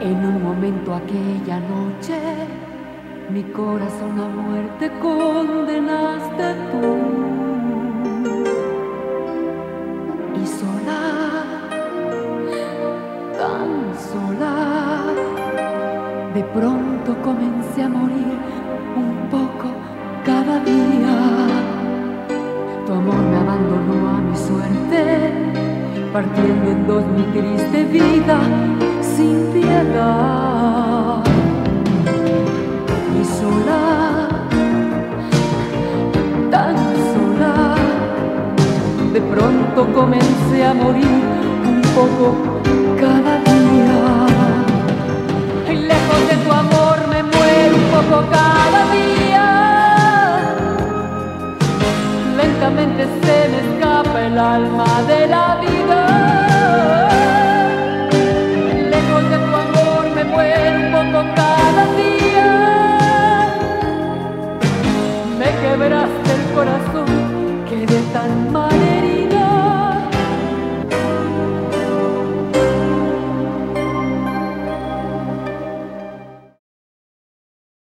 En un momento aquella noche, mi corazón a muerte condenaste tú. Y sola, tan sola, de pronto comencé a morir un poco cada día. Tu amor me abandonó a mi suerte, partiendo en dos mi triste vida De pronto comencé a morir un poco cada día. Lejos de tu amor me muero un poco cada día. Lentamente se me escapa el alma de la vida. Lejos de tu amor me muero un poco cada día. Me quebraste el corazón, quedé tan mal.